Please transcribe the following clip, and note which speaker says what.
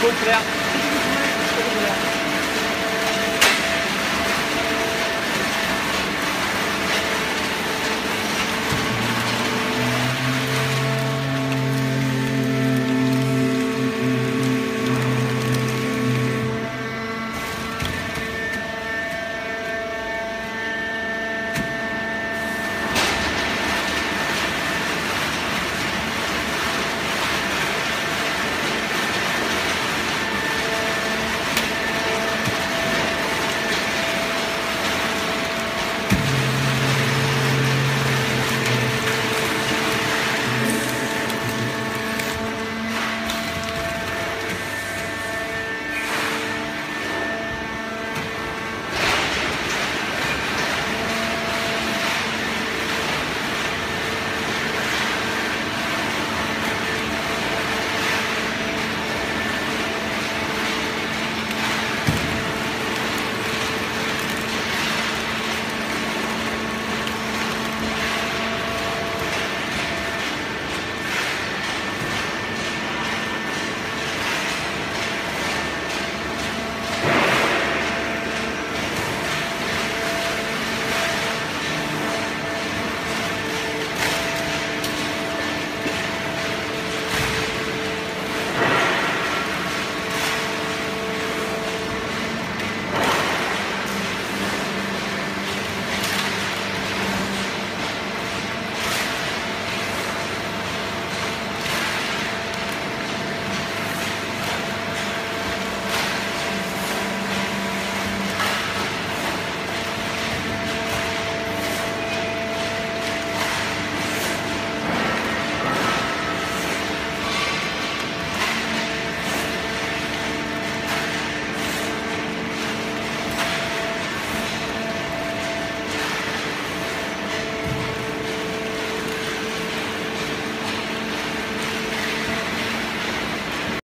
Speaker 1: completo.